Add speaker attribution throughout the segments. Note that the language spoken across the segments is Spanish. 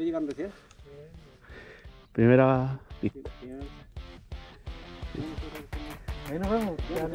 Speaker 1: Estoy llegando, ¿sí?
Speaker 2: Primera pista.
Speaker 3: Ahí nos vemos. Ya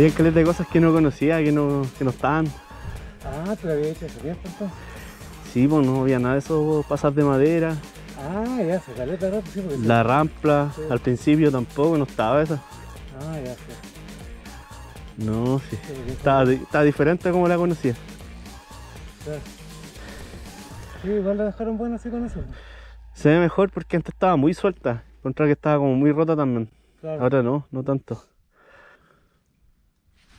Speaker 3: Había caleta de cosas que no conocía, que no, que no estaban.
Speaker 2: Ah, te lo había hecho hace tiempo entonces.
Speaker 3: Sí, pues no había nada de esos pasas de madera.
Speaker 2: Ah, ya, se caleta rato, sí, porque sí.
Speaker 3: La rampla,
Speaker 2: Sí.
Speaker 3: al principio tampoco, no estaba esa.
Speaker 2: Ah, ya, sí.
Speaker 3: No, sí. Estaba, estaba diferente a como la conocía.
Speaker 2: Sí, igual la dejaron buena así con eso.
Speaker 3: Se ve mejor porque antes estaba muy suelta. Contra que estaba como muy rota también.
Speaker 2: Claro.
Speaker 3: Ahora no, no tanto.